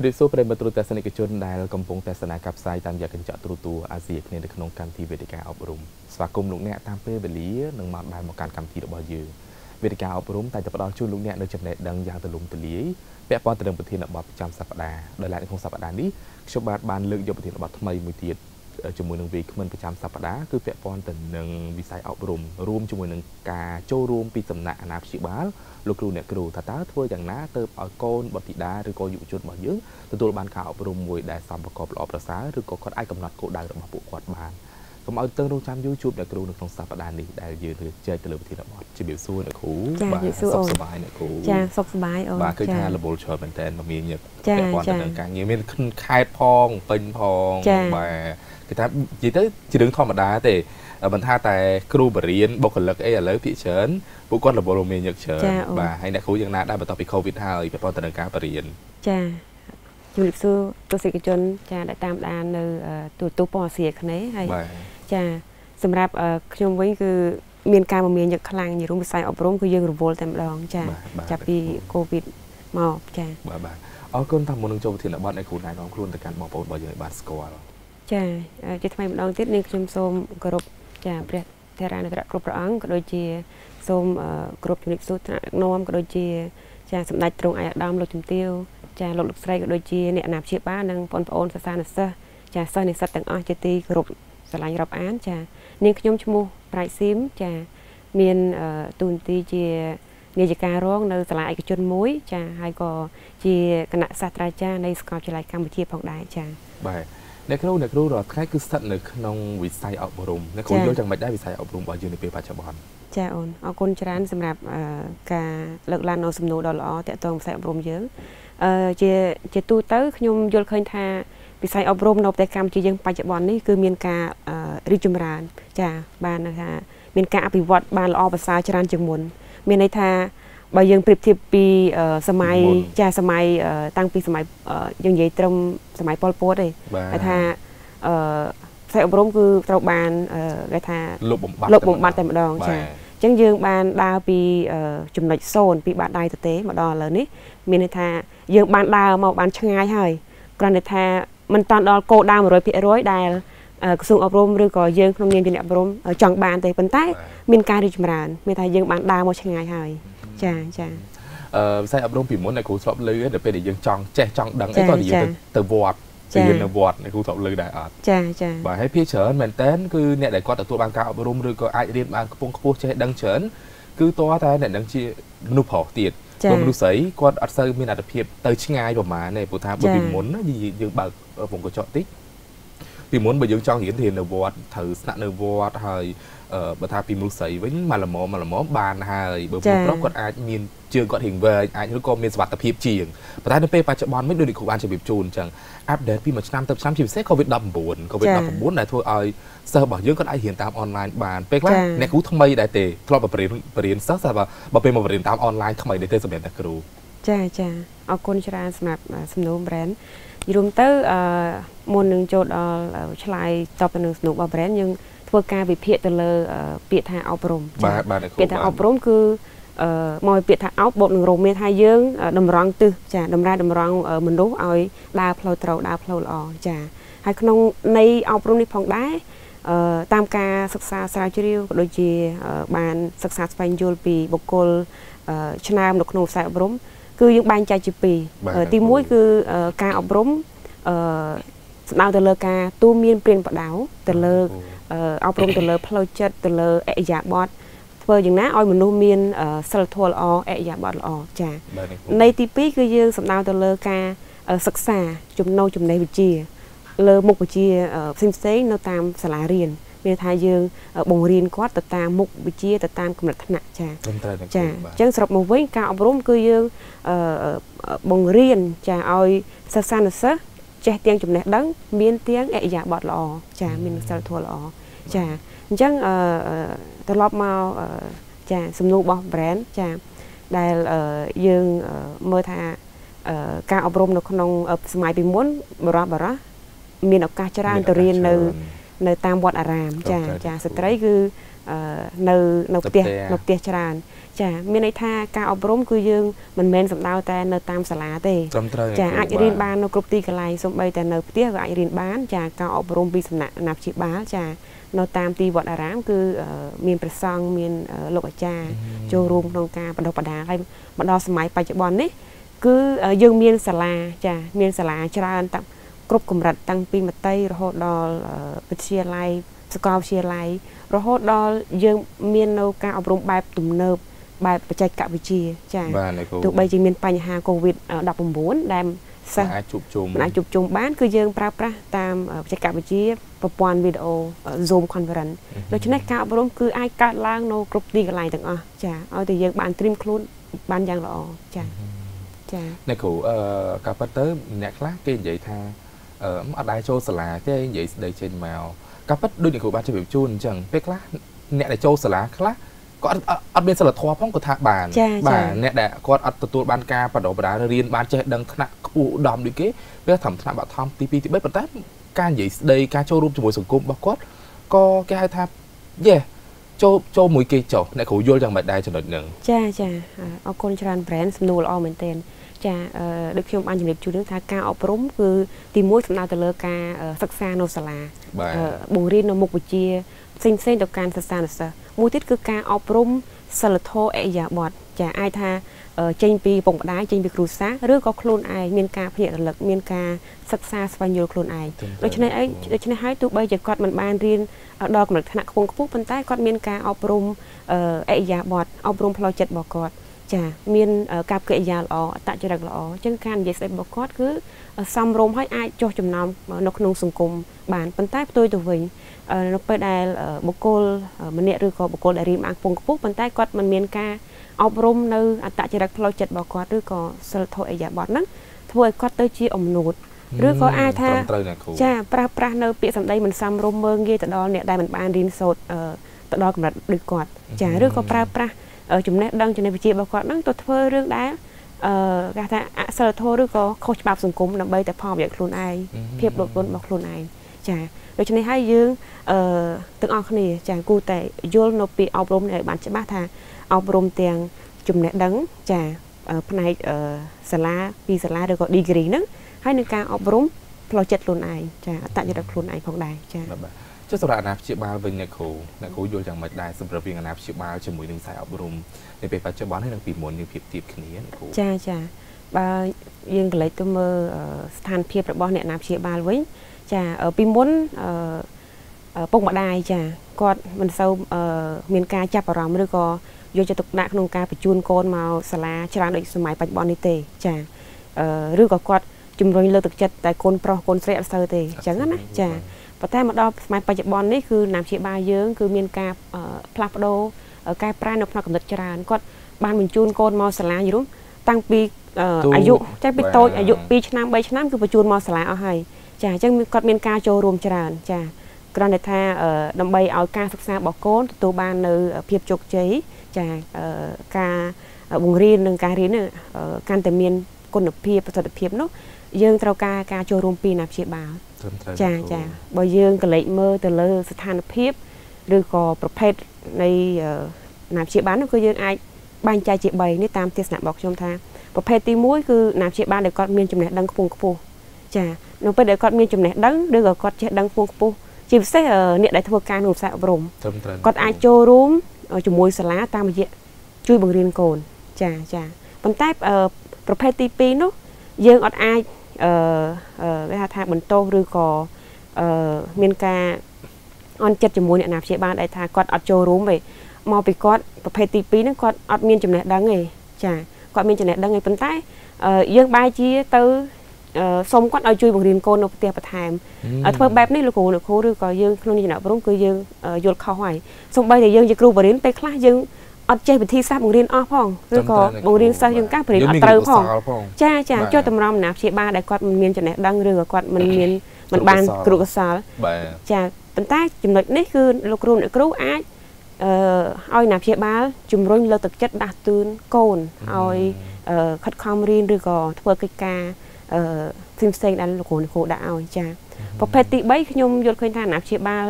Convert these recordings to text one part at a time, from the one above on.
ជំរាបសួរប្រិយមិត្តទស្សនិកជនដែលកំពុងទស្សនាការផ្សាយតាមរយៈកញ្ចក់ទូរទស្សន៍អាស៊ីគ្នានៅក្នុងកម្មវិធីវេទិកាអប់រំស្វាគមន៍លោកអ្នកតាមពេលវេលានិងមកដល់មកកាន់កម្មវិធីរបស់យើងវេទិកាអប់រំតែតែផ្ដល់ជូនលោកអ្នកនៅចំណេះដឹងយ៉ាងទូលំទូលាយពាក់ព័ន្ធទៅនឹងប្រធានបទប្រចាំសប្តាហ៍ដោយឡែកនៅក្នុងសប្តាហ៍នេះខ្ញុំបាទបានលើកយកប្រធានបទថ្មីមួយទៀតជាមួយនឹងវីគ្មិនប្រចាំសប្តាហ៍គឺពាក់ព័ន្ធទៅនឹងវិស័យអប់រំរួមជាមួយនឹងការចូលរួមពីសំណាក់អាណាព្យាបាល លោកគ្រូអ្នកគ្រូថាតើធ្វើយ៉ាងណាទៅឲ្យកូនបតិតាឬក៏យុវជនរបស់យើងទទួលបានការអប់រំមួយដែលសមប្រកបល្អប្រសើរឬក៏គាត់អាចកំណត់គោលដៅរបស់ពួកគាត់បានកុំ ឲ្យតឹងរងចាំយូរជួបអ្នកគ្រូនៅក្នុងសប្តាហ៍នេះដែលយើងនឹងចែកទៅលើវិធីបទជំរាបសួរអ្នកគ្រូបាទសុខសប្បាយអ្នកគ្រូចាសុខសប្បាយអូនបាទគឺថារវល់ច្រើនមែនតើមមានញឹកពាក់ព័ន្ធទៅនឹងការងារមានខេតផងពេញផងបាទគេថានិយាយទៅជារឿងធម្មតាទេមិនថាតែគ្រូបរៀនបុគ្គលិកអីឥឡូវភាគច្រើនពួកគាត់រវល់រមានញឹកច្រើនបាទហើយអ្នកគ្រូយ៉ាងណាដែរបន្ទាប់ពី Covid ហើយពាក់ព័ន្ធទៅនឹងការបរៀនចាជំរាបសួរទស្សនិកជនចាដែលតាមដាននៅទូរទស្សន៍ពណ៌អាស៊ីអាគ្នេយ៍ហើយ ចាសម្រាប់ខ្ញុំវិញគឺមានការមមាញឹកខ្លាំងនិយាយរួមវិស័យអប់រំគឺយើងរវល់តែម្ដងចាចាប់ពី Covid មកចាបាទបាទអរគុណថាមុននឹងចូលប្រធានបទឲ្យគ្រូណែនាំខ្លួនទៅកាន់បងប្អូនរបស់យើងឲ្យបានស្គាល់ចាជាថ្មីម្ដងទៀតនាងខ្ញុំសូមគោរពចាព្រះធរានុត្រៈគ្រប់ព្រះអង្គក៏ដូចជាសូមគោរពជំរាបសួរថ្នាក់ដឹកនាំក៏ដូចជា ចាសម្ដេចទ្រង់ឯកឧត្តមលោកជំទាវចាលោកលោកស្រីក៏ដូចជាអ្នកអាណាព្យាបាលនិងបងប្អូនសាសានិសិស្សចាសិស្សនិស្សិតទាំងអស់ជាទីគោរព ស្រឡាញ់រាប់អាន ចា នាងខ្ញុំឈ្មោះប្រៃស៊ីមចា មានទូនទីជានាយិការងនៅសាលាឯកជនមួយ ចាហើយក៏ជាគណៈសាស្ត្រាចារ្យនៃសាកលវិទ្យាល័យកម្ពុជាផងដែរចាបាទអ្នកគ្រូអ្នកគ្រូរាល់ថ្ងៃគឺស្ថិតនៅក្នុងវិស័យអប់រំអ្នកគ្រូយល់យ៉ាងម៉េចដែរវិស័យអប់រំរបស់យើងនៅពេលបច្ចុប្បន្នចាអូនអរគុណច្រើនសម្រាប់ការលើកឡើងនៅសំណួរដ៏ល្អតាក់ទងវិស័យអប់រំយើងអឺជាជាទូទៅខ្ញុំយល់ឃើញថា វិស័យអប់រំនៅប្រទេសកម្ពុជាយើងបច្ចុប្បន្ននេះគឺមានការរីកចម្រើន ចាបានថាមានការអភិវឌ្ឍបានល្អប្រសើរច្រើនជាងមុន មានន័យថាបើយើងប្រៀបធៀបពីសម័យចាសម័យតាំងពីសម័យយើងនិយាយត្រឹមសម័យប៉ុលពតទេគេថាអឺផ្នែកអប់រំគឺត្រូវបានគេថាលុបបំបត្តិលុបបំបត្តិតែម្ដងចាអញ្ចឹងយើងបានដើរពីចំណុច0ពីបាតដៃទៅទេមកដល់ឥឡូវនេះមានន័យថាយើងបានដើរមកបានឆ្ងាយហើយគ្រាន់តែថា មិនតាន់ដល់គោលដៅ100%ដែលក្រសួងអប់រំឬក៏យើងក្នុងនាមជាអ្នកអប់រំចង់បានទេប៉ុន្តែ មានការរីកចម្រើនមានថាយើងបានដើរមកឆ្ងាយហើយចាចាអឺវិស័យអប់រំពីមុនអ្នកគ្រូធ្លាប់ឮដល់ពេលដែលយើងចង់ចេះចង់ដឹងអីក៏និយាយទៅវត្តរៀននៅវត្តអ្នកគ្រូធ្លាប់ឮដែរអត់ចាចាបាទហើយភាគច្រើនមែនតើគឺអ្នកដែលគាត់ទទួលបានការអប់រំឬក៏អាចរៀនបានខ្ពង់ខ្ពស់ចេះដឹងច្រើនគឺតើតែអ្នកនឹងជាមនុស្សប្រុសទៀត ព្រោះមនុស្សស្រីគាត់អត់សូវមានអត្ថភាពទៅឆ្ងាយប្រហែលទេព្រោះថាបើពីមុនយើងបើកវងកញ្ចក់តិចពីមុនបើយើងចង់រៀនរៀននៅវត្តត្រូវស្នាក់នៅវត្តហើយ បើថាពីមនុស្សស្រីវិញមកល្មមមកល្មមបានហើយបើមនុស្សប្រុសគាត់អាចមានជើងគាត់រៀងវែងអាចឬក៏មានសុវត្ថិភាពជាងប៉ុន្តែនៅពេលបច្ចុប្បន្នវិញដូចនេះគ្រូបានជម្រាបជូនអញ្ចឹងអាប់ដេតពីមួយឆ្នាំទៅឆ្នាំជាពិសេស COVID-19 COVID-19 ដែលធ្វើឲ្យសិស្សរបស់យើងគាត់អាចរៀនតាមអនឡាញបានពេលខ្លះអ្នកគ្រូថ្មីដែរទេធ្លាប់បរៀនបរៀនសិស្សតែបើពេលមកបរៀនតាមអនឡាញថ្មីដែរទេសម្រាប់អ្នកគ្រូចាចាអរគុណច្រើនសម្រាប់សំណួរ brand យល់ទៅអឺមុននឹងចូលដល់ឆ្លើយតបទៅនឹងសំណួររបស់ brand យើង ធ្វើការវិភាគទៅលើពាក្យថាអប់រំបាទបាទពាក្យថាអប់រំគឺអឺមកពាក្យថាអប់បូតនឹងរោមមានថាយើងតម្រង់ទិសចាតម្រែតម្រង់មនុស្សឲ្យដើរផ្លូវត្រូវដើរផ្លូវល្អចាហើយក្នុងនៃអប់រំនេះផងដែរអឺតាមការសិក្សាស្រាវជ្រាវក៏ដូចជាបានសិក្សាស្វែងយល់ពីបុគ្គលឆ្នាំនៅក្នុងខ្សែអប់រំគឺយើងបែងចែកជាពីរទី1គឺការអប់រំអឺស្ដៅទៅលើការទូមានព្រៀនបដៅទៅលើ អប់រំទៅលើផ្លូវចិត្តទៅលើអរិយាប័ត្រធ្វើយ៉ាងណាឲ្យមនុស្សមានសិលធម៌ល្អអរិយាប័ត្រល្អចានៃទី2គឺយើងសំដៅទៅលើការសិក្សាចំណូលចំណេះវិជ្ជា លើមុខវិជ្ជាផ្សេងផ្សេងនៅតាមសាលារៀនមានថាយើងបង្រៀនគាត់ទៅតាមមុខវិជ្ជាទៅតាមកម្រិតថ្នាក់ចាចាអញ្ចឹងសរុបមកវិញការអប់រំគឺយើងបង្រៀនចាឲ្យសិស្សានុសិស្ស ចេះទាំងចំណេះដឹង មានទាំងអរិយាប័ត្រល្អចាមានសិលធម៌ល្អចាអញ្ចឹងអឺត្រឡប់មកចាសំណួររបស់ brand ចាដែលយើងមើលថាការអប់រំនៅក្នុងសម័យពីមុនបរោះបរោះមានឱកាសច្រើនទៅរៀននៅនៅតាមវត្តអារាមចាចាស្ត្រីគឺនៅនៅផ្ទះនៅផ្ទះច្រើន ចាមានន័យថាការអប់រំគឺយើងមិនមែនសំដៅតែនៅតាមសាលាទេត្រឹមត្រូវចាអាចរៀនបាននៅគ្រប់ទីកន្លែងសូម្បីតែនៅផ្ទះក៏អាចរៀនបាន ចាការអប់រំពីសំណាក់អាណាព្យាបាលចានៅតាមទីវត្តអារាម គឺមានព្រះសង្ឃមានលោកអាចារ្យចូលរួមក្នុងការបណ្ដុះបណ្ដាលហើយមកដល់សម័យបច្ចុប្បន្ននេះគឺយើងមានសាលាចាមានសាលាច្រើនតាំងគ្រប់កម្រិតតាំងពីមត្តេយ្យរហូតដល់វិទ្យាល័យសាកលវិទ្យាល័យរហូតដល់យើងមាននៅការអប់រំបែបទំនើប បែបបច្ចេកវិទ្យាចាទោះបីជាមានបញ្ហា COVID-19 ដែលសិស្សអាចជួបជុំអាចជួបជុំបាន គឺយើងប្រើប្រាស់តាមបច្ចេកវិទ្យាប្រព័ន្ធវីដេអូ Zoom Conference ដូច្នេះការអប់រំគឺអាចកើតឡើងនៅគ្រប់ទីកន្លែងទាំងអស់ចាឲ្យតែយើងបានត្រៀមខ្លួនបានយ៉ាងល្អចាចាអ្នកគ្រូអឺការប៉ັດទៅអ្នកខ្លះគេនិយាយថាអឺអត់ដែរចូលសាលាទេនិយាយស្ដីចេញមកការប៉ັດដូចអ្នកគ្រូបានជម្រាបជូនអញ្ចឹងពេលខ្លះអ្នកដែលចូលសាលាខ្លះ គាត់អត់មានសិលធម៌ផងគាត់ថាបានបាទអ្នកដែលគាត់អត់ទទួលបានការបដិបដារៀនបានចេះដឹងថ្នាក់ខ្ពស់ឧត្តមដូចគេពេលត្រឹមថ្នាក់បឋមទី2ទី3ប៉ុន្តែការនិយាយស្ដីការចូលរួមជាមួយសង្គមរបស់គាត់ក៏គេហៅថាយេចូលចូលមួយគេចុះអ្នកគ្រូយល់យ៉ាងម៉េចដែរចំណុចហ្នឹងចាចាអរគុណច្រើន brand សំណួរល្អមែនទែនចាដូចខ្ញុំបានជម្រាបជូនថាការអប់រំគឺទីមួយសំដៅទៅលើការសិក្សានៅសាលាបង្រៀននៅមុខវិជ្ជា ផ្សេងផ្សេងទៅកាន់សិស្សានុសិស្សមួយទៀតគឺការអប់រំសិលធម៌អេយ៉ាបតចាអាចថាចេញពីពុកម្ដាយចេញពីគ្រួសារឬក៏ខ្លួនឯងមានការភ្ញាក់រលឹកមានការសិក្សាស្វែងយល់ខ្លួនឯងដូច្នេះឯងដូច្នេះហើយទោះបីជាគាត់មិនបានរៀនដល់កម្រិតថ្នាក់ខ្ពង់ខ្ពស់ប៉ុន្តែគាត់មានការអប់រំអេយ៉ាបតអប់រំផ្លូវចិត្តរបស់គាត់ចាមានការកិរិយាល្អអតចរិតល្អអញ្ចឹងការនិយាយស្ដីរបស់គាត់គឺសំរុំឲ្យអាចចុះចំណោមនៅក្នុងសង្គមបានប៉ុន្តែផ្ទុយទៅវិញ នៅពេលដែលបុគ្គលម្នាក់ឬក៏បុគ្គលដែលរៀនបានខ្ពង់ខ្ពស់ប៉ុន្តែគាត់មិនមានការអប់រំនៅអត្តចរិតផ្លូវចិត្តរបស់គាត់ឬក៏សិលធម៌អិយាប័តហ្នឹងធ្វើឲ្យគាត់ទៅជាអំនួតឬក៏អាចថាចាប្រាស់ប្រាស់នៅពាក្យសម្ដីមិនសមរម្យមើងងាយទៅដល់អ្នកដែលមិនបានរៀនសូត្រទៅដល់កម្រិតដូចគាត់ចាឬក៏ប្រើប្រាស់ចំណេះដឹងចំណេះវិជ្ជារបស់គាត់ហ្នឹងទៅធ្វើរឿងដែលអឺគេថាអសិលធម៌ឬក៏ខុសច្បាប់សង្គមដើម្បីតែផលប្រយោជន៍ខ្លួនឯងភាពលោភលន់របស់ខ្លួនឯងចា ដូច្នេះហើយយើងអឺទាំងអស់គ្នាចាគូតែយល់នៅពីអប់រំឲ្យបានច្បាស់ថាអប់រំទាំងចំណេះដឹងចាផ្នែកសាលាពីសាលាឬក៏ degree ហ្នឹងហើយនឹងការអប់រំផ្លូវចិត្តខ្លួនឯងចាអត្តចរិតខ្លួនឯងផងដែរចាបាទចុះសម្រាប់អាណាព្យាបាលវិញអ្នកគ្រូអ្នកគ្រូយល់យ៉ាងម៉េចដែរសម្រាប់រៀងអាណាព្យាបាលជាមួយនឹងខ្សែអប់រំនៅពេលបច្ចុប្បន្នហើយនិងពីមុនយើងប្រៀបធៀបគ្នាអ្នកគ្រូចាចាបើយើងកលេចទៅមើលស្ថានភាពរបស់អ្នកអាណាព្យាបាលវិញ ចាពីមុនពុកម្ដាយចាគាត់មិនសូវមានការចាប់អារម្មណ៍ឬក៏យកចិត្តទុកដាក់ក្នុងការបញ្ជូនកូនមកសាលាច្រើនដូចសម័យបច្ចុប្បន្ននេះទេចាឬក៏គាត់ជំរុញលើកទឹកចិត្តតែកូនប្រុសកូនស្រីអត់សូវទេអញ្ចឹងណាចាប៉ុន្តែមកដល់សម័យបច្ចុប្បន្ននេះគឺណាមជាបាលយើងគឺមានការផ្លាស់ប្ដូរកែប្រែនៅផ្នែកកំណត់ច្រើនគាត់បានបញ្ជូនកូនមកសាលាយរុំតាំងពីអាយុចេះពីតូចអាយុ2ឆ្នាំ3ឆ្នាំគឺបញ្ជូនមកសាលាអស់ហើយ ចាអញ្ចឹងគាត់មានការចូលរួមច្រើនចាគ្រាន់តែថាដើម្បីឲ្យការសិក្សារបស់កូនទទួលបាននៅភាពជោគជ័យចាការបង្រៀននិងការរៀនកាន់តែមានគុណភាពប្រសិទ្ធភាពនោះយើងត្រូវការការចូលរួមពីណាព្យាបាលចាចាបើយើងកលេចមើលទៅលើស្ថានភាពឬក៏ប្រភេទនៃណាព្យាបាលនោះគឺយើងអាចបែងចែកជា3នេះតាមទស្សនៈរបស់ខ្ញុំថាប្រភេទទី1គឺណាព្យាបាលដែលគាត់មានចំណេះដឹងខ្ពង់ខ្ពស់ ចានៅពេលដែលគាត់មានចំណេះដឹងឬក៏គាត់ចេះដឹងខ្ពង់ខ្ពស់ជាពិសេសអ្នកដែលធ្វើការក្នុងខ្សែអប់រំគាត់អាចចូលរួមជាមួយសាលាតាមរយៈជួយបង្រៀនកូនចាចាប៉ុន្តែប្រភេទទី2នោះយើងអត់អាចអឺគេហៅថាបន្តោសឬក៏អឺមានការអន់ចិត្តជាមួយអ្នកណាព្យាបាលដែលថាគាត់អត់ចូលរួមទេមកពីគាត់ប្រភេទទី2ហ្នឹងគាត់អត់មានចំណេះដឹងទេចាគាត់មានចំណេះដឹងទេប៉ុន្តែយើងបែរជាទៅ សូមគាត់ឲ្យជួយបង្រៀនកូននៅផ្ទះបន្ថែមធ្វើបែបនេះលោកគ្រូលោកគ្រូឬក៏យើងក្នុងនីតិអប់រំគឺយើងយល់ខុសហើយសូម្បីតែយើងជាគ្រូបរិញ្ញាពេលខ្លះយើងអត់ចេះវិធីសាស្ត្របង្រៀនអស់ផងឬក៏បង្រៀនសិស្សយើងការបរិញ្ញាអត់ត្រូវផងចាចាចុះតម្រាំណាព្យាបាលដែលគាត់មិនមានចំណេះដឹងឬក៏គាត់មិនមានមិនបានគ្រូកសលចាប៉ុន្តែចំណុចនេះគឺលោកគ្រូអ្នកគ្រូអាចអឺឲ្យណាព្យាបាលជំរុញលើកទឹកចិត្តដាស់តឿនកូនឲ្យខិតខំរៀនឬក៏ធ្វើកិច្ចការ អឺផ្សេងផ្សេងដែលលោកគ្រូគ្រូដាក់ឲ្យចាប្រភេទទី3ខ្ញុំយល់ឃើញថាអាណាព្យាបាល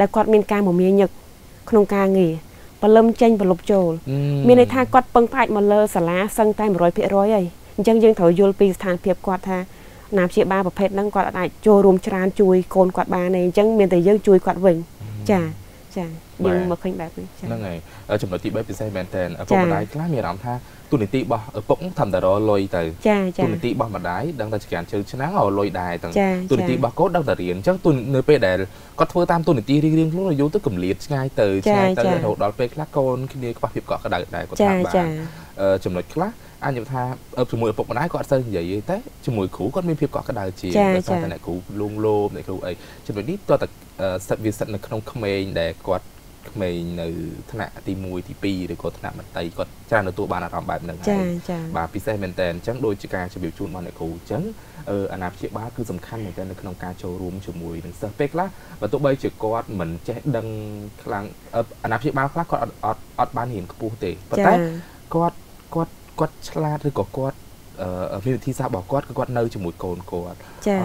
ដែលគាត់មានការមមាញឹកក្នុងការងារបលឹមចេញបលុបចូលមានន័យថាគាត់ពឹងផ្អែកមកលើសាលាសឹងតែ100%ហើយអញ្ចឹងយើងត្រូវយល់ពីស្ថានភាពគាត់ថាណាព្យាបាលប្រភេទហ្នឹងគាត់អាចចូលរួមច្រើនជួយកូនគាត់បានទេអញ្ចឹងមានតែយើងជួយគាត់វិញចា ចាយើងមកឃើញបែបនេះចាហ្នឹងហើយចំណុចទី3ពិសេសមែនតើឪពុកម្ដាយខ្លះមានអារម្មណ៍ថាទូនីតិរបស់ឪពុកធម្មតារលុយទៅចាចាទូនីតិរបស់ម្ដាយដឹងតែចក្រានជើងឆ្នាំងឲ្យលុយដែរទាំងទូនីតិរបស់កូនដឹងតែរៀនអញ្ចឹងទូនៅពេលដែលគាត់ធ្វើតាមទូនីតិរៀងរៀងខ្លួនយូរទៅកំលៀតឆ្ងាយទៅឆ្ងាយទៅរហូតដល់ពេលខ្លះកូនគ្នាខ្វះភាពកក់ក្ដៅដែរគាត់ថាបានចំណុចខ្លះ អញថាជាមួយឪពុកម្ដាយគាត់អត់សូវនិយាយទេជាមួយគ្រូគាត់មានភាពកក់ក្ដៅជាងដោយសារតែអ្នកគ្រូលងលោមអ្នកគ្រូអីចំណុចនេះតើតសិតវាសិតនៅក្នុងក្មេងដែលគាត់ក្មេងនៅថ្នាក់ទី1ទី2ឬក៏ថ្នាក់មន្ត្រីគាត់ច្រើនទទួលបានអារម្មណ៍បែបហ្នឹងហើយចា៎បាទពិសេសមែនតើអញ្ចឹងដូចជាការជម្រាបជូនរបស់អ្នកគ្រូអញ្ចឹងអាណាព្យាបាលគឺសំខាន់មែនតើនៅក្នុងការចូលរួមជាមួយនឹងសិស្សពេលខ្លះបើទោះបីជាគាត់មិនចេះដឹងខ្លាំងអាណាព្យាបាលខ្លះគាត់អត់អត់អត់បានរៀនខ្ពស់ទេប៉ុន្តែគាត់គាត់ គាត់ឆ្លាតឬក៏គាត់មានវិធីសាស្ត្ររបស់គាត់គឺគាត់នៅជាមួយកូនគាត់ចា៎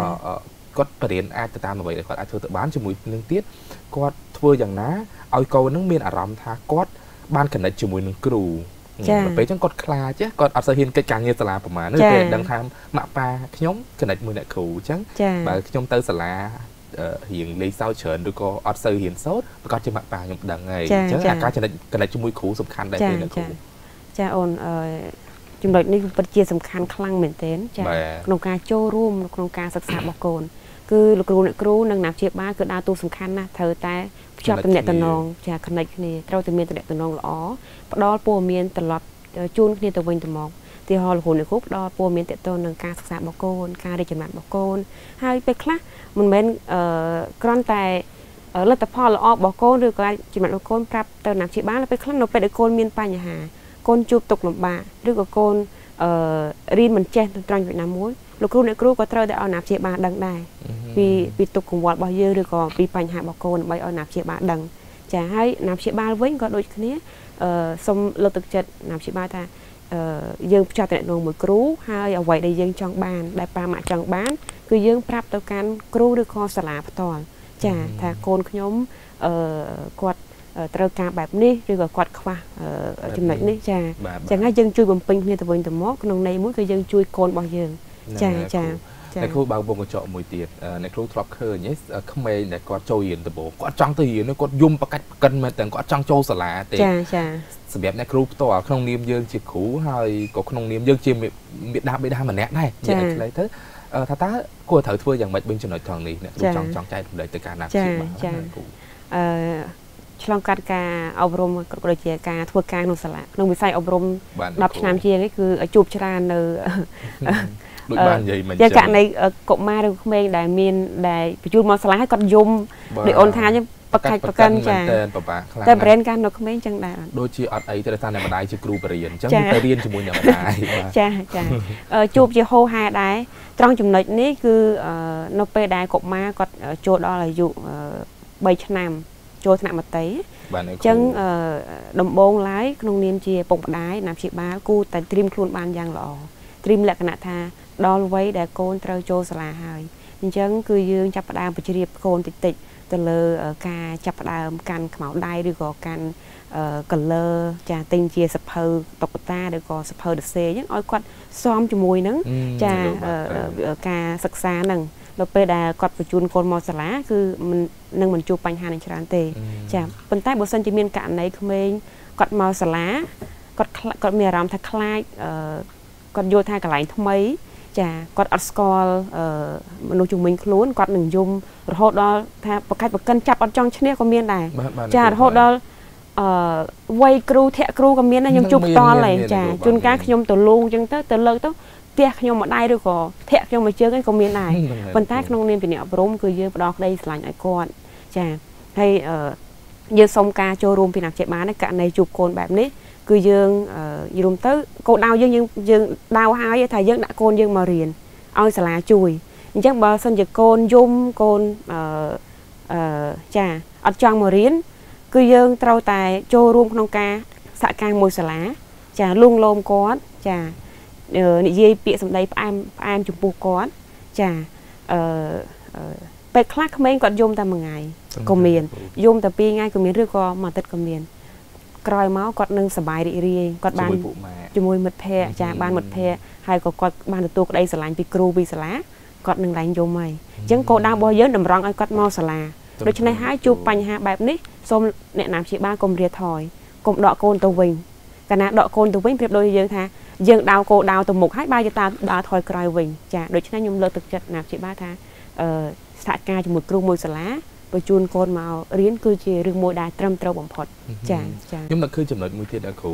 គាត់បរៀនអាចទៅតាមអ្វីដែលគាត់អាចធ្វើទៅបានជាមួយនឹងទៀតគាត់ធ្វើយ៉ាងណាឲ្យកូននឹងមានអារម្មណ៍ថាគាត់បានកណិតជាមួយនឹងគ្រូចាពេលអញ្ចឹងគាត់ខ្លាចគាត់អត់សូវហ៊ានកិច្ចការងារសាលាប្រហែលទេពេលដឹងថាម៉ាក់ប៉ាខ្ញុំកណិតមួយអ្នកគ្រូអញ្ចឹងបើខ្ញុំទៅសាលារៀងលេងសើចច្រើនឬក៏អត់សូវរៀនសូត្រប្រកាសជាម៉ាក់ប៉ាខ្ញុំដឹងហើយអញ្ចឹងអាការចំណិតកណិតជាមួយគ្រូសំខាន់ដែរពេលអ្នកគ្រូ ចាអូនអឺចំណុចនេះពិតជាសំខាន់ខ្លាំងមែនទែនចាក្នុងការចូលរួមក្នុងការសិក្សារបស់កូនគឺលោកគ្រូអ្នកគ្រូនិងអ្នកព្យាបាលគឺដើរតួសំខាន់ណាស់ត្រូវតែភ្ជាប់ទំនាក់ទំនងចា connect គ្នាត្រូវតែមានទំនាក់ទំនងល្អផ្ដល់ព័ត៌មានត្រឡប់ជូនគ្នាទៅវិញទៅមកទីហោលោកគ្រូអ្នកគ្រូផ្ដល់ព័ត៌មានទាក់ទងនឹងការសិក្សារបស់កូនការរីកចម្រើនរបស់កូនហើយពេលខ្លះមិនមែនអឺគ្រាន់តែលទ្ធផលល្អរបស់កូនឬក៏ជំនាញរបស់កូនប្រាប់ទៅអ្នកព្យាបាលពេលខ្លះនៅពេលដែលកូនមានបញ្ហា កូនជួបទុកលំបាកឬក៏កូនអឺរៀនមិនចេះទៅត្រង់ចំណុចណាមួយលោកគ្រូអ្នកគ្រូក៏ត្រូវតែឲ្យណាព្យាបាលដឹងដែរពីពីទុកកង្វល់របស់យើងឬក៏ពីបញ្ហារបស់កូនដើម្បីឲ្យណាព្យាបាលដឹងចាហើយណាព្យាបាលវិញក៏ដូចគ្នាអឺសូមលើកទឹកចិត្តណាព្យាបាលថាអឺយើងផ្ចត់តំណងមួយគ្រូហើយអ្វីដែលយើងចង់បានដែលប៉ាម៉ាក់ចង់បានគឺយើងប្រាប់ទៅកាន់គ្រូឬក៏សាលាផ្ទាល់ចាថាកូនខ្ញុំអឺគាត់ ត្រូវការបែបនេះឬក៏គាត់ខ្វះចំណុចនេះចាចឹងហើយយើងជួយបំពេញគ្នាទៅវិញទៅមកក្នុងន័យមួយគឺយើងជួយកូនរបស់យើងចាចាអ្នកគ្រូបើវងកញ្ចក់មួយទៀតអ្នកគ្រូធ្លាប់ឃើញក្មេងដែលគាត់ចូលរៀនដំបូងគាត់ចង់ទៅរៀនគាត់យំប្រកាច់ប្រកិនមែនតែគាត់ចង់ចូលសាលាទេចាចាសម្រាប់អ្នកគ្រូផ្ទាល់ក្នុងនាមយើងជាគ្រូហើយក៏ក្នុងនាមយើងជាមេដាបេដាម្នាក់ដែរនិយាយខ្លីទៅថាតើគួរត្រូវធ្វើយ៉ាងម៉េចវិញចំណុចត្រង់នេះអ្នកគ្រូចង់ចង់ចែករំលែកទៅការណាព្យាបាលចាអឺ ឆ្លងកាត់ការអប់រំក៏ដូចជាការធ្វើការក្នុងសាលាក្នុងវិស័យអប់រំ10ឆ្នាំជាងនេះគឺជួបច្រើននៅដូចបាននិយាយមិនចឹងករណីកុមារឬក្មេងដែលមានដែលបញ្ជូនមកសាលាហើយគាត់យំដូចអូនថាចឹងប្រកាច់ប្រកិនចាតែពិបាកខ្លាំងតែបរិញ្ញាការនៅក្មេងចឹងដែរដូចជាអត់អីទេតែអ្នកម្ដាយជាគ្រូបរិញ្ញាអញ្ចឹងទៅរៀនជាមួយអ្នកម្ដាយចាចាជួបជាហោហែដែរត្រង់ចំណុចនេះគឺនៅពេលដែលកុមារគាត់ចូលដល់អាយុ3ឆ្នាំ ចូលថ្នាក់មត្តេយ្យអញ្ចឹងដំបូងឡើយក្នុងនាមជាពុកម្ដាយណាព្យាបាលគូតែត្រៀមខ្លួនបានយ៉ាងល្អត្រៀមលក្ខណៈថាដល់វ័យដែលកូនត្រូវចូលសាលាហើយអញ្ចឹងគឺយើងចាប់ផ្ដើមបញ្ជ្រាបកូនតិចតិចទៅលើការចាប់ផ្ដើមកាន់ខ្មៅដៃឬក៏កាន់ color ចាទិញជាសភៅតុក្កតាឬក៏សភៅដសេអញ្ចឹងឲ្យគាត់សមជាមួយនឹងចាការសិក្សាហ្នឹង ដល់ពេលដែលគាត់បញ្ជូនកូនមកសាលាគឺមិននឹងមិនជួបបញ្ហានឹងច្រើនទេចាប៉ុន្តែបើសិនជាមានករណីក្មេងគាត់មកសាលាគាត់គាត់មានអារម្មណ៍ថាខ្លាចអឺគាត់យល់ថាកន្លែងថ្មី ចាគាត់អត់ស្គាល់មនុស្សជំនាញខ្លួនគាត់នឹងយំរហូតដល់ថាប្រកាច់ប្រកិនចាប់អត់ចង់ឈ្នះក៏មានដែរចារហូតដល់អឺវ័យគ្រូធាក់គ្រូក៏មានដែរខ្ញុំជួបផ្ទាល់ហើយចាជួនកាលខ្ញុំទៅលូងអញ្ចឹងទៅទៅលើកទៅផ្ទះខ្ញុំម្ដាយឬក៏ធាក់ខ្ញុំមួយជើងក៏មានដែរប៉ុន្តែក្នុងនាមជាអ្នកអប់រំគឺយើងផ្ដល់ក្តីស្រឡាញ់ឲ្យគាត់ចាហើយយើងសុំការចូលរួមពីអ្នកចេះបានករណីជួបកូនបែបនេះគឺយើងយល់ទៅកូនដៅយើងយើងយើងដៅហើយថាយើងដាក់កូនយើងមករៀនឲ្យសាលាជួយអញ្ចឹងបើសិនជាកូនយំកូនអឺអឺចាអត់ចង់មករៀនគឺយើងត្រូវតែចូលរួមក្នុងការសហការមួយសាលាចាលួងលោមគាត់ចា និយាយពាក្យសម្ដីផ្អែមផ្អែមចំពោះគាត់ចាអឺពេលខ្លះក្មេងគាត់យំតែមួយថ្ងៃក៏មានយំតែពីរថ្ងៃក៏មានឬក៏មួយអាទិត្យក៏មានក្រោយមកគាត់នឹងសប្បាយរីករាយគាត់បានជាមួយមិត្តភ័ក្តិចាបានមិត្តភ័ក្តិហើយក៏គាត់បានទទួលក្តីស្រឡាញ់ពីគ្រូពីសាលាគាត់នឹងឡើងយំហើយអញ្ចឹងគោលដៅរបស់យើងតម្រង់ឲ្យគាត់មកសាលាដូច្នេះហើយជួបបញ្ហាបែបនេះសូមអ្នកណាព្យាបាលកុំរាថយកុំដកកូនទៅវិញកាលណាដកកូនទៅវិញប្រៀបដូចយើងថា យើងដៅគោដៅទៅមុខហើយបែរជាតាដើរថយក្រោយវិញចាដូច្នេះខ្ញុំលើកទឹកចិត្តណាព្យាបាលថាអឺសហការជាមួយគ្រូមួយសាលាបញ្ជូនកូនមករៀនគឺជារឿងមួយដែលត្រឹមត្រូវបំផុតចាចាខ្ញុំនឹកឃើញចំណុចមួយទៀតដែរគ្រូ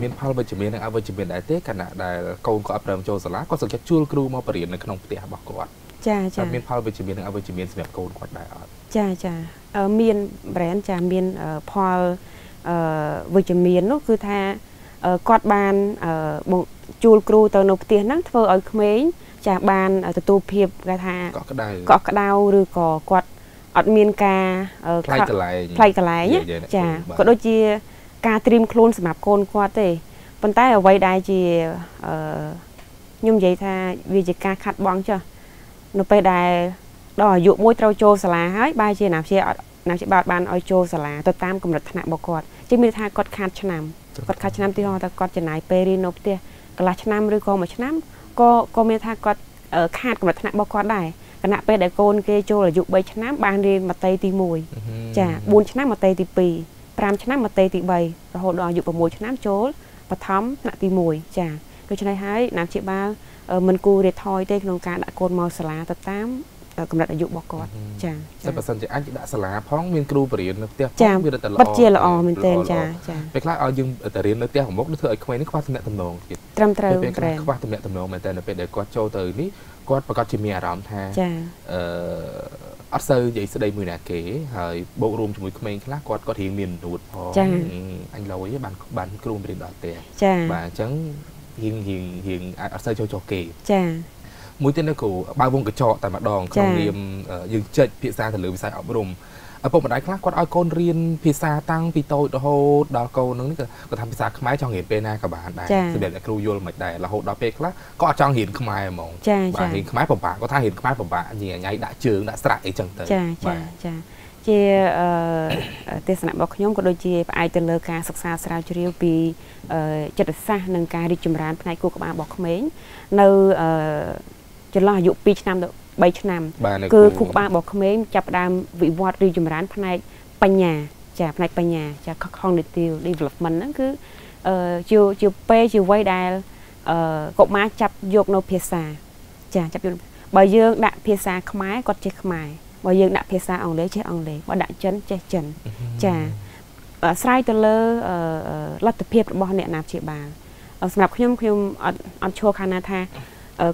មានផលវិជ្ជមាននិងអវិជ្ជមានដែរទេខណៈដែលកូនគាត់អត់ព្រមចូលសាលាគាត់សុខចិត្តជួលគ្រូមកបរៀននៅក្នុងផ្ទះរបស់គាត់ចាចាមានផលវិជ្ជមាននិងអវិជ្ជមានសម្រាប់កូនគាត់ដែរអត់ចាចាមាន brand ចាមានផលវិជ្ជមាននោះគឺថា គាត់បានជួលគ្រូទៅនៅផ្ទះហ្នឹងធ្វើឲ្យក្មេងចាបានទទួលភាពគេថាកក់ក្ដៅកក់ក្ដៅឬក៏គាត់អត់មានការផ្លៃកន្លែងផ្លៃកន្លែងចាក៏ដូចជាការត្រៀមខ្លួនសម្រាប់កូនគាត់ទេប៉ុន្តែអ្វីដែលជាអឺខ្ញុំនិយាយថាវាជាការខាត់បងចុះនៅពេលដែលដល់អាយុមួយត្រូវចូលសាលាហើយបែរជាណាព្យាអត់ណាព្យាបាលបានឲ្យចូលសាលាទៅតាមកម្រិតថ្នាក់របស់គាត់ជាមានថាគាត់ខាតឆ្នាំ គាត់ខាតឆ្នាំទីហោថាគាត់ចំណាយពេលរៀននៅផ្ទះកន្លះឆ្នាំឬក៏មួយឆ្នាំក៏ក៏មានថាគាត់ខាតកម្រិតថ្នាក់របស់គាត់ដែរគណៈពេលដែលកូនគេចូលអាយុ3ឆ្នាំបានរៀនមត្តេយទី1ចា4ឆ្នាំមត្តេយទី2 5ឆ្នាំមត្តេយទី3រហូតដល់អាយុ6ឆ្នាំចូលបឋមថ្នាក់ទី1ចាដូច្នេះហើយណាព្យាបាលមិនគួររៀបថយទេក្នុងការដាក់កូនមកសាលាទៅតាម កម្រិតអាយុរបស់គាត់ចាតែបើសិនជាអាចដាក់សាលាផងមានគ្រូបរៀននៅផ្ទះផងវាទៅល្អពិតជាល្អមែនទែនចាចាពេលខ្លះឲ្យយើងទៅរៀននៅផ្ទះប្រមុខនឹងធ្វើឲ្យក្មេងនេះខ្វះទំនាក់ទំនងទៀតត្រឹមត្រូវពេលខ្លះខ្វះទំនាក់ទំនងមែនទែននៅពេលដែលគាត់ចូលទៅនេះគាត់ប្រកាសជាមានអារម្មណ៍ថាចាអឺអត់សូវនិយាយស្ដីមួយណាគេហើយបូករួមជាមួយក្មេងខ្លះគាត់គាត់រៀងមាននួតផងអញលយបានបានគ្រូរៀនដល់ផ្ទះបាទអញ្ចឹងរៀងរៀងរៀងអាចអត់សូវចូលចុះគេចា មួយទៀតនៅគ្រូបើវងកញ្ចក់តែម្ដងក្នុងនាមយើងចែកភាសាទៅលើវិស័យអប់រំឪពុកម្ដាយខ្លះគាត់ឲ្យកូនរៀនភាសាតាំងពីតូចរហូតដល់កូននឹងនេះគាត់ថាភាសាខ្មែរចង់រៀនពេលណាក៏បានដែរសម្រាប់តែគ្រូយល់មិនដែររហូតដល់ពេលខ្លះគាត់អត់ចង់រៀនខ្មែរហ្មងបាទរៀនខ្មែរពិបាកគាត់ថារៀនខ្មែរពិបាកញ៉ៃញ៉ៃដាក់ជើងដាក់ស្រៈអីចឹងទៅចាចាចាជាទេសនៈរបស់ខ្ញុំក៏ដូចជាផ្អែកទៅលើការសិក្សាស្រាវជ្រាវពីចិត្តសាស្ត្រនិងការរីកចម្រើនផ្នែកគូក្បាលរបស់ក្មេងនៅ ចន្លោះអាយុ2ឆ្នាំទៅ3ឆ្នាំគឺខួរក្បាលរបស់ក្មេងចាប់ផ្ដើមវិវត្តរីចម្រើនផ្នែកបញ្ញាចាផ្នែកបញ្ញាចា cognitive development ហ្នឹងគឺជាជាពេលជាវ័យដែលអឺកុមារចាប់យកនៅភាសា ចាចាប់យកបើយើងដាក់ភាសាខ្មែរគាត់ចេះខ្មែរបើយើងដាក់ភាសាអង់គ្លេសចេះអង់គ្លេសបើដាក់ចិនចេះចិនចាស្រ័យទៅលើលទ្ធភាពរបស់អ្នកណាព្យាបាលសម្រាប់ខ្ញុំខ្ញុំអត់អត់ឈរខាងណាថា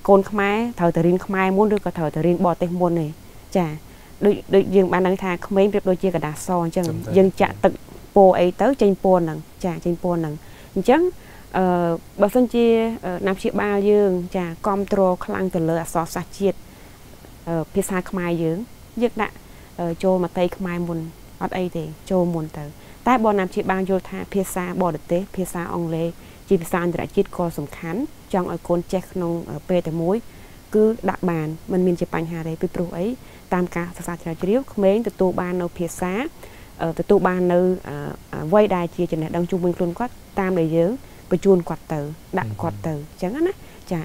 កូនខ្មែរត្រូវតែរៀនខ្មែរមុនឬក៏ត្រូវតែរៀនបរទេសមុនទេចាដូចដូចយើងបានដឹងថាក្មេងប្រៀបដូចជាกระดาษសអញ្ចឹងយើងចាក់ទឹកពោអីទៅចេញពណ៌ហ្នឹងចាចេញពណ៌ហ្នឹងអញ្ចឹងអឺបើសិនជាណាព្យាបាលយើង ចាគ្រប់គ្រងខ្លាំងទៅលើអក្សរសាស្ត្រជាតិភាសាខ្មែរយើងយើងដាក់ចូលមតិខ្មែរមុនអត់អីទេចូលមុនទៅ តែបើណាព្យាបាលយល់ថាភាសាបរទេសភាសាអង់គ្លេសជាភាសាអន្តរជាតិក៏សំខាន់ ចង់ឲ្យកូនចេះក្នុងពេលតែមួយ គឺដាក់បានมันមានជាបញ្ហាទេពីព្រោះអីតាមការសិក្សាជ្រាវជ្រាវក្មេងទទួលបាននៅភាសាទទួលបាននៅអ្វីដែលជាចំណេះដឹងជុំវិញខ្លួនគាត់តាមដែលយើងបញ្ជូនគាត់ទៅ ដាក់គាត់ទៅអញ្ចឹងណាចា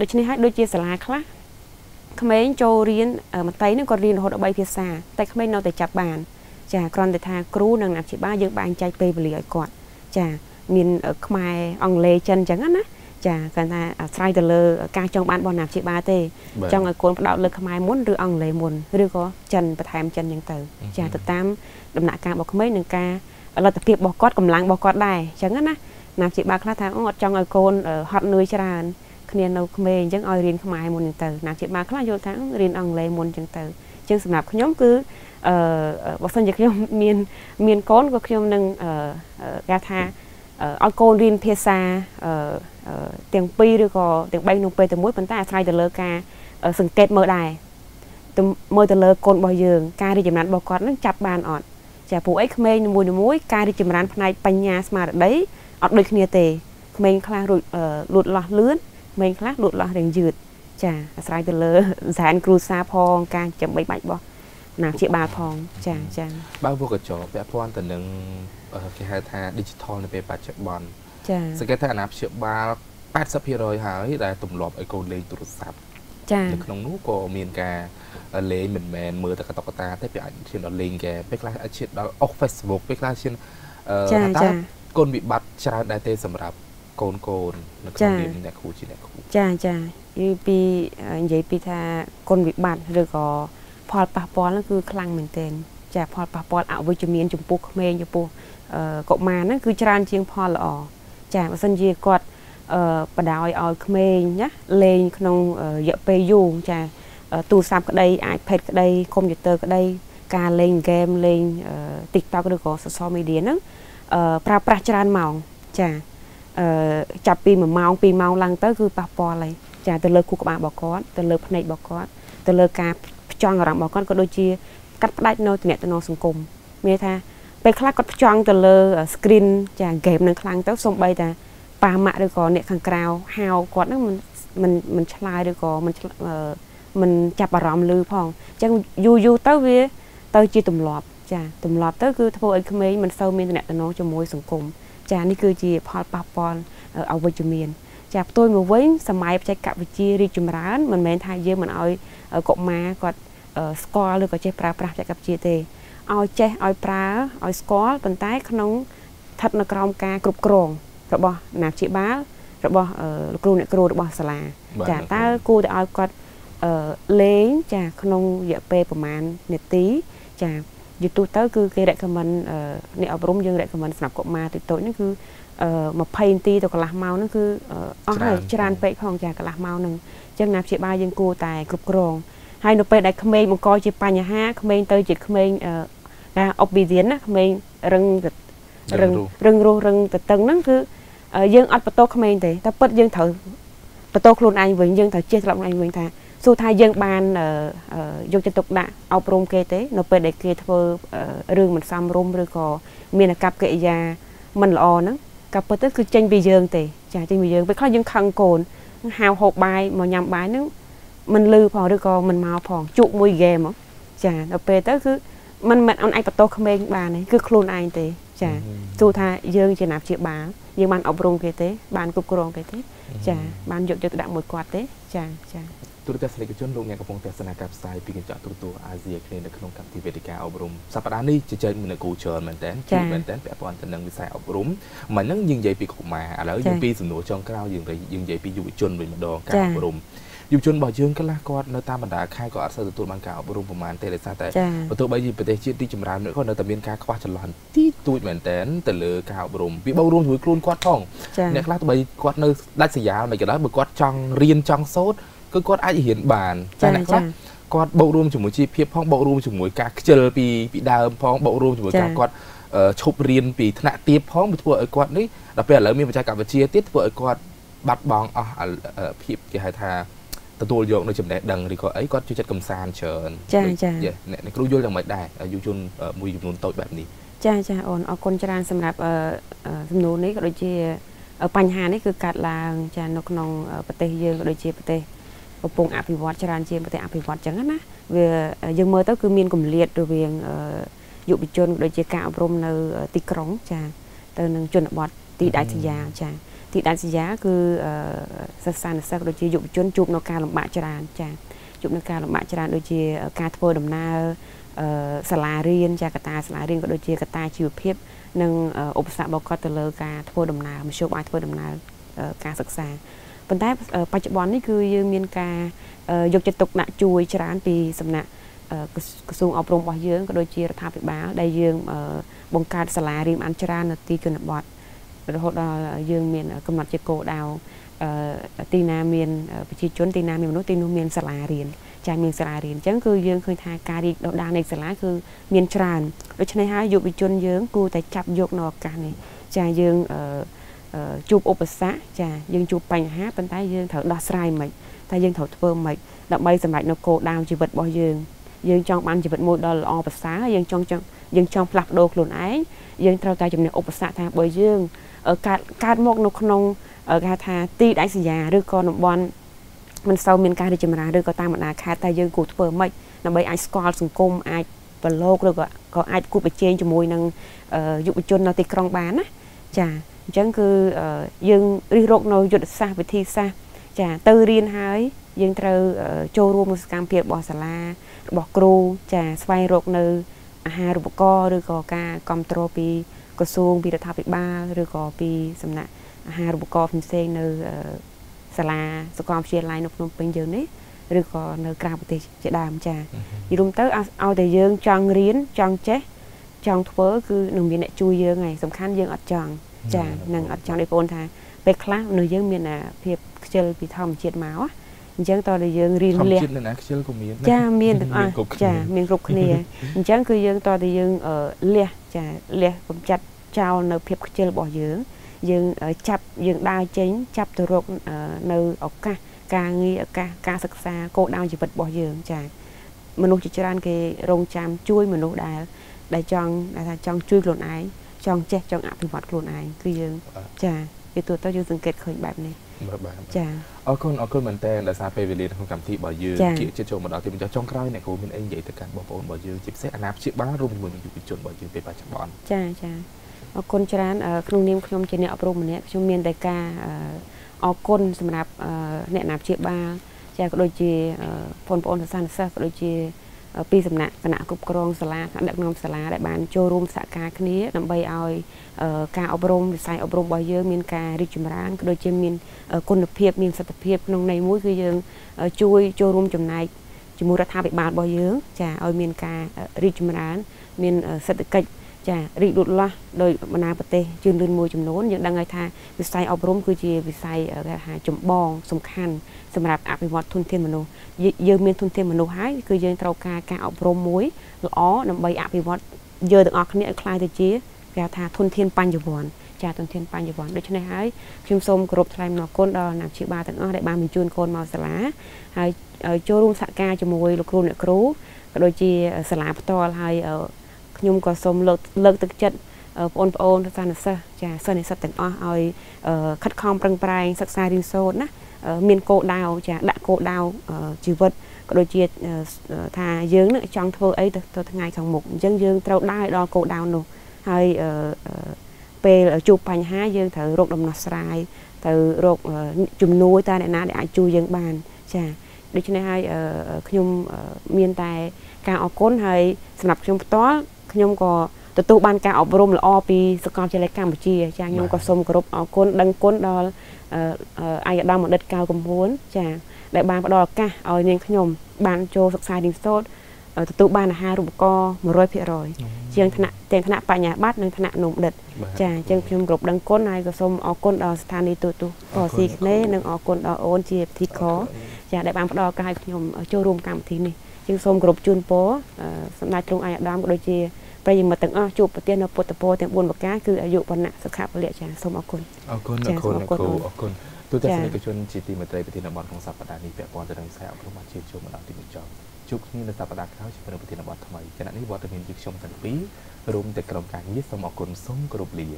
ដូច្នេះហើយដូចជាសាលាខ្លះក្មេងចូលរៀនមត្តេយនឹងគាត់រៀនរហូតដល់3ភាសា តែក្មេងនៅតែចាប់បាន ចាគ្រាន់តែថាគ្រូនិងអ្នកព្យាបាលយើងបែងចែកពេលវេលាឲ្យគាត់ចាមានខ្មែរអង់គ្លេសចិនអញ្ចឹងណា ចាគាត់ថាអាស្រ័យទៅលើការចង់បានរបស់អ្នកព្យាបាលទេចង់ឲ្យកូនផ្ដោតលើខ្មែរមុនឬអង់គ្លេសមុនឬក៏ចិនបន្ថែមចិនអញ្ចឹងទៅចាទៅតាមដំណាក់កាលរបស់ក្មេងនិងការលទ្ធភាពរបស់គាត់កម្លាំងរបស់គាត់ដែរអញ្ចឹងណាណាព្យាបាលខ្លះថាអូអត់ចង់ឲ្យកូនហត់នឿយច្រើនគ្នានៅក្មេងអញ្ចឹងឲ្យរៀនខ្មែរមុនអញ្ចឹងទៅណាព្យាបាលខ្លះយល់ថារៀនអង់គ្លេសមុនអញ្ចឹងទៅអញ្ចឹងសម្រាប់ខ្ញុំគឺអឺបើសិនជាខ្ញុំមានមានកូនក៏ខ្ញុំនឹងអឺគេថាឲ្យកូនរៀនភាសា ទាំងពីរឬក៏ទាំង3ក្នុងពេលតែមួយប៉ុន្តែអាស្រ័យទៅលើការសង្កេតមើលដែរទៅមើលទៅលើកូនរបស់យើងការរីកចម្រើនរបស់គាត់នឹងចាប់បានអត់ចាពួកអីក្មេងមួយមួយការរីកចម្រើនផ្នែកបញ្ញាស្មារតីអត់ដូចគ្នាទេក្មេងខ្លះរួចលូតលាស់លឿនក្មេងខ្លះលូតលាស់រៀងយឺតចាអាស្រ័យទៅលើសែនគ្រូសាផងការចាំបីបាច់របស់ណាព្យាបាលផងចាចាបើវកចោពាក់ព័ន្ធទៅនឹងគេហៅថា digital នៅពេលបច្ចុប្បន្ន ចាសង្កេតថាអាណាព្យាបាល80%ហើយដែលទម្លាប់ឲ្យកូនលេងទូរស័ព្ទចានៅក្នុងនោះក៏មានការលេងមិនមែនមើលតែកតុកតាទេពេលអាចឈានដល់លេងហ្គេមពេលខ្លះអាចឈានដល់អុស Facebook ពេលខ្លះឈានអឺតើកូនវិបត្តិច្រើនដែរទេសម្រាប់កូនកូននៅក្នុងនាមអ្នកគ្រូជាអ្នកគ្រូចាចានិយាយពីនិយាយពីថាកូនវិបត្តិឬក៏ផលប៉ះពាល់ហ្នឹងគឺខ្លាំងមែនទែនចាផលប៉ះពាល់អវិជ្ជមានចំពោះក្មេងចំពោះកុមារហ្នឹងគឺច្រើនជាងផលល្អ ចាបើសិនជាគាត់អឺបដ ாய் ឲ្យក្មេងណាលេងក្នុងរយៈពេលយូរចាទូរស័ព្ទក្តី iPad ក្តីកុំព្យូទ័រក្តីការលេងហ្គេមលេង TikTok ឬក៏ social media ហ្នឹងអឺប្រើប្រាស់ច្រើនម៉ោងចាអឺចាប់ពី1ម៉ោង2ម៉ោងឡើងទៅគឺប៉ះពាល់ហើយចាទៅលើខួរក្បាលរបស់គាត់ទៅលើភ្នែករបស់គាត់ទៅលើការផ្ចង់អារម្មណ៍របស់គាត់ក៏ដូចជាកាត់ផ្ដាច់នៅទំនាក់ទំនងសង្គមមានថា ពេលខ្លះគាត់ផ្ចង់ទៅលើ screen ចាហ្គេមនឹងខ្លាំងទៅសំបីតាប៉ាម៉ាក់ឬក៏អ្នកខាងក្រៅហៅគាត់ហ្នឹងមិនមិនមិនឆ្លើយឬក៏មិនមិនចាប់អារម្មណ៍លឺផងអញ្ចឹងយូរយូរទៅវា ទៅជាទម្លាប់ចាទម្លាប់ទៅគឺធ្វើឲ្យក្មេងមិនសូវមានទំនាក់ទំនងជាមួយសង្គមចានេះគឺជាផលប៉ះពាល់អវិជ្ជមានចាផ្ទុយមកវិញសម័យបច្ចេកវិទ្យារីកចម្រើនមិនមែនថាយើងមិនឲ្យកុមារគាត់ស្គាល់ឬក៏ចេះប្រើប្រាស់បច្ចេកវិទ្យាទេ ឲ្យចេះឲ្យប្រើឲ្យស្គាល់ប៉ុន្តែ ក្នុងស្ថិតនៅក្រោមការគ្រប់គ្រងរបស់ណាព្យាបាលរបស់លោកគ្រូអ្នកគ្រូរបស់សាលាចាតើគួរតែឲ្យគាត់លេងចាក្នុងរយៈពេលប្រហែលនាទីចាយូរទូទៅគឺគេ recommend អ្នកអប់រំយើង recommend សម្រាប់កុមារតូចៗហ្នឹងគឺ20នាទីទៅកន្លះម៉ោងហ្នឹងគឺអស់ហើយច្រើនពេកផងចាកន្លះម៉ោងហ្នឹងអញ្ចឹងណាព្យាបាលយើងគួរតែគ្រប់គ្រងហើយនៅពេលដែលក្មេងបង្កជាបញ្ហាក្មេងទៅជាក្មេង ការ obedient ណាក្មេងរឹងរឹងរឹងរស់រឹងតតឹងហ្នឹងគឺយើងអត់បន្ទោក្មេងទេតែពិតយើងត្រូវបន្ទោខ្លួនឯងវិញយើងត្រូវចេះស្លាប់ខ្លួនឯងវិញថាសួរថាយើងបានយកចិត្តទុកដាក់អប់រំគេទេ នៅពេលដែលគេធ្វើរឿងមិនសមរម្យឬក៏មានអាកប្បកិរិយាមិនល្អហ្នឹងក៏ពិតទៅគឺចេញពីយើងទេចាចេញពីយើងពេលខ្លះយើងខឹងកូនហៅហូបបាយមកញ៉ាំបាយហ្នឹងមិនលឺផងឬក៏មិនមកផងជក់មួយហ្គេមចាដល់ពេលទៅគឺ มันមិនអនឯងបន្ទោសក្មេងបានទេគឺខ្លួនឯងទេចាទោះថាយើងជាណាព្យាបាលយើងបានអប់រំគេទេ បានគ្រប់គ្រងគេទេ ចាបានយកចិត្តទុកដាក់មួយគាត់ទេ ចាចាទូរទស្សនិកជនលោកអ្នកកំពុងទស្សនាការផ្សាយពីកញ្ចក់ទូរទស្សន៍អាស៊ីអាគ្នេយ៍នៅក្នុងកម្មវិធីវេទិកាអប់រំសប្តាហ៍នេះជជែកមួយនៅគូច្រើនមែនតើជួបមែនតើពាក់ព័ន្ធទៅនឹងវិស័យអប់រំមិនហ្នឹងយើងនិយាយពីកុមារឥឡូវយើងពីសំណួរចុងក្រោយយើងយើងនិយាយពីយុវជនវិញម្ដងការអប់រំ យុវជនរបស់យើងខ្លះគាត់នៅតាមបណ្ដាខេត្តក៏អត់សូវទទួលបានការអប់រំប្រមាណទេដោយសារតែបើទោះបីជាប្រទេសជាតិទីចម្រើនក៏នៅតែមានការខ្វះចន្លោះទីទួចមែនតែនទៅលើការអប់រំវាបូររួមជាមួយខ្លួនគាត់ផងអ្នកខ្លះទោះបីគាត់នៅដាច់ស្រយាលមិនក៏ដោយបើគាត់ចង់រៀនចង់សូត្រគឺគាត់អាចរៀនបានតែអ្នកខ្លះគាត់បូករួមជាមួយជីវភាពផងបូករួមជាមួយការខ្ជិលពីពីដើមផងបូករួមជាមួយការគាត់ឈប់រៀនពីថ្នាក់ទាបផងធ្វើឲ្យគាត់នេះដល់ពេលឥឡូវមានបច្ចេកវិទ្យាទៀតធ្វើឲ្យគាត់បាត់បង់អស់ភាពគេហៅថា ទទួលយកនៅចំណេះដឹងឬក៏អីគាត់ជួយចិត្តកំសាន្តច្រើនចាចាអ្នកគ្រូយល់យ៉ាងម៉េចដែរយុវជនមួយចំនួនតូចបែបនេះចាចាអូនអរគុណច្រើនសម្រាប់សំណួរនេះក៏ដូចជាបញ្ហានេះគឺកាត់ឡើងចានៅក្នុងប្រទេសយើងក៏ដូចជាប្រទេសកំពុងអភិវឌ្ឍច្រើនជាងប្រទេសអភិវឌ្ឍចឹងណាវាយើងមើលទៅគឺមានកម្រិតរវាងយុវជនក៏ដូចជាការអប់រំនៅទីក្រុងចាទៅនឹងជនបទទីដាច់ស្រយាលចា ទីដាច់ស្រយាលគឺសិស្សានុសិស្សក៏ដូចជាយុវជនជួបនៅការលំបាកច្រើនចាជួបនៅការលំបាកច្រើនដូចជាការធ្វើដំណើរសាលារៀនចាកតាសាលារៀនក៏ដូចជាកតាជីវភាព និងឧបសគ្គរបស់គាត់ទៅលើការធ្វើដំណើរមធ្យោបាយធ្វើដំណើរការសិក្សាប៉ុន្តែបច្ចុប្បន្ននេះគឺយើងមានការយកចិត្តទុកដាក់ជួយច្រើនពីសំណាក់ក្រសួងអប់រំរបស់យើងក៏ដូចជារដ្ឋាភិបាលដែលយើងបង្កើតសាលារៀនបានច្រើននៅទីជនបទ រហូតដល់យើងមានកំណត់ជាគោលដៅទីណាមានប្រជាជនទីណាមានមនុស្សទីនោះមានសាលារៀនចាមានសាលារៀនអញ្ចឹងគឺយើងឃើញថាការរីកដុះដាលនៃសាលាគឺមានច្រើនដូច្នេះហើយយុវជនយើងគួរតែចាប់យកនៅឱកាសនេះចាយើងជួបឧបសគ្គចាយើងជួបបញ្ហាប៉ុន្តែយើងត្រូវដោះស្រាយមិនតែយើងត្រូវធ្វើមិនដើម្បីសម្រេចនៅគោលដៅជីវិតរបស់យើងយើងចង់បានជីវិតមួយដ៏ល្អប្រសើរយើងចង់ចង់យើងចង់ផ្លាស់ប្ដូរខ្លួនឯងយើងត្រូវតែជំនះឧបសគ្គថាបើយើង កើតកើតមកនៅក្នុងគេហៅថាទីដាច់សញ្ញាឬក៏តំបន់មិនសូវមានការរីកចម្រើនឬក៏តាមបណ្ដាខេត្តតែយើងគួរធ្វើម៉េចដើម្បីអាចស្គាល់សង្គមអាចប្រឡូកឬក៏ក៏អាចគូប្រជែងជាមួយនឹងយុវជននៅទីក្រុងបានណាចាអញ្ចឹងគឺយើងរិះរកនៅយុទ្ធសាស្ត្រវិធីសាស្ត្រចាទៅរៀនហើយយើងត្រូវចូលរួមក្នុងសកម្មភាពរបស់សាលារបស់គ្រូចាស្វែងរកនៅអាហារូបករណ៍ឬក៏ការគ្រប់គ្រងពី ក្រសួងពីរដ្ឋាភិបាលឬក៏ពីសំណាក់អាហារូបករណ៍ផ្សេងៗនៅសាលាសកលវិទ្យាល័យនៅភ្នំពេញយើងនេះឬក៏នៅក្រៅប្រទេសជាដើមចានិយាយរួមទៅឲ្យតែយើងចង់រៀនចង់ចេះចង់ធ្វើគឺនឹងមានអ្នកជួយយើងហើយសំខាន់យើងអត់ចង់ចានឹងអត់ចង់ដូចបងថាពេលខ្លះនៅយើងមានភាពខ្ជិលពីធម្មជាតិមកអញ្ចឹងតើយើងរៀនលះធម្មជាតិនៅណាខ្ជិលក៏មានចាមានទាំងអស់ចាមានគ្រប់គ្នាអញ្ចឹងគឺយើងតើយើងលះ ចាលះកំចាត់ចោលនៅភាពខ្ជិលរបស់យើង យើងចាប់យើងដើរចេញចាប់ទៅរកនៅឱកាសការងារឱកាសការសិក្សាគោលដៅជីវិតរបស់យើងចាមនុស្សជាច្រើនគេរងចាំជួយមនុស្សដែលដែលចង់ដែលថាចង់ជួយខ្លួនឯងចង់ចេះចង់អភិវឌ្ឍខ្លួនឯងគឺយើងចា វាទូទៅយើងសង្កេតឃើញបែបនេះបាទចាអរគុណអរគុណមែនតើដោយសារពេលវេលាក្នុងកម្មវិធីរបស់យើងជាជាចូលមកដល់ទីបញ្ចុះចុងក្រោយអ្នកគ្រូមានអីនិយាយទៅកាន់បងប្អូនរបស់យើងជាពិសេសអាណាព្យាបាលរួមជាមួយនឹងយុវជនរបស់យើងពេលបច្ចុប្បន្នចាចាអរគុណច្រើនក្នុងនាមខ្ញុំជាអ្នកអប់រំម្នាក់ខ្ញុំមានតែការអរគុណសម្រាប់អ្នកណាព្យាបាលចាក៏ដូចជាបងប្អូនសិស្សានុសិស្សក៏ដូចជា ពីសំណាក់គណៈគ្រប់គ្រងសាលាថ្នាក់ដឹកនាំសាលាដែលបានចូលរួមសហការគ្នាដើម្បីឲ្យការអប់រំវិស័យអប់រំរបស់យើងមានការរីកចម្រើនក៏ដូចជាមានគុណភាពមានសិទ្ធិភាពក្នុងន័យមួយគឺយើងជួយចូលរួមចំណែកជាមួយរដ្ឋាភិបាលរបស់យើងចាឲ្យមានការរីកចម្រើន មានសេដ្ឋកិច្ច ចារីកលូតលាស់ដោយបណ្ដាប្រទេសជឿនលឿនមួយចំនួនយើងដឹងហើយថាវិស័យអប់រំគឺជាវិស័យគេថាចម្បងសំខាន់សម្រាប់អភិវឌ្ឍធនធានមនុស្សយើងមានធនធានមនុស្សហើយគឺយើងត្រូវការការអប់រំមួយល្អដើម្បីអភិវឌ្ឍយើងទាំងអស់គ្នាឲ្យខ្លាយទៅជាគេថាធនធានបញ្ញវន្តចាធនធានបញ្ញវន្តដូច្នេះហើយខ្ញុំសូមគោរពថ្លែងអំណរគុណដល់អ្នកព្យាបាលទាំងអស់ដែលបានបញ្ជូនកូនមកសាលាហើយចូលរួមសហការជាមួយលោកគ្រូអ្នកគ្រូក៏ដូចជាសាលាផ្ទាល់ហើយ ខ្ញុំក៏សូមលើកលើកទឹកចិត្តបងប្អូនសិស្សនិស្សិតចាសិស្សនិស្សិតទាំងអស់ឲ្យខិតខំប្រឹងប្រែងសិក្សារៀនសូត្រណាមានគោលដៅចាដាក់គោលដៅជីវិតក៏ដូចជាថាយើងនឹងចង់ធ្វើអីទៅទៅថ្ងៃខាងមុខអញ្ចឹងយើងត្រូវដើរដល់គោលដៅនោះហើយពេលជួបបញ្ហាយើងត្រូវរកដំណោះស្រាយត្រូវរកជំនួយតើអ្នកណាដែលអាចជួយយើងបានចាដូច្នេះហើយខ្ញុំមានតែការអរគុណហើយសម្រាប់ខ្ញុំផ្ទាល់ ខ្ញុំក៏ទទួលបានការអប់រំល្អពីសាកលវិទ្យាល័យកម្ពុជាចាខ្ញុំក៏សូមគោរពអរគុណដឹងគុណដល់អាយដាមបណ្ឌិតកៅកំពួនចាដែលបានផ្ដល់ឱកាសឲ្យនាងខ្ញុំបានចូលសិក្សារៀនសូត្រទទួលបានអាហារូបករណ៍100%ជាងថ្នាក់ទាំងថ្នាក់បញ្ញាបត្រនិងថ្នាក់នំដិតចាអញ្ចឹងខ្ញុំគ្រប់ដឹងគុណហើយក៏សូមអរគុណដល់ស្ថានីយ៍ទូទូបស៊ីគ្នេនិងអរគុណដល់អូនជាពិធីខចាដែលបានផ្ដល់ឱកាសឲ្យខ្ញុំចូលរួមកម្មវិធីនេះជាងសូមគោរពជូនពរសម្ដេចទ្រង់អាយដាមក៏ដូចជា ប្រិយមិត្តទាំងអស់ជួបប្រទេសនៅពុទ្ធពរទាំង4ប្រការគឺអាយុវណ្ណៈសុខៈពលៈចាសូមអរគុណអរគុណអរគុណអរគុណអរគុណទូទស្សនិកជនជាទីមេត្រីប្រធានបទក្នុងសប្តាហ៍នេះពាក់ព័ន្ធទៅនឹងខ្សែអប់រំអាជីវជួបមកដល់ទីបញ្ចប់ជួបគ្នានៅសប្តាហ៍ក្រោយជាមួយប្រធានបទថ្មីចំណនេះវត្តមានជាខ្ញុំទាំងពីររួមទាំងក្រុមការងារសូមអរគុណសូមគោរពលា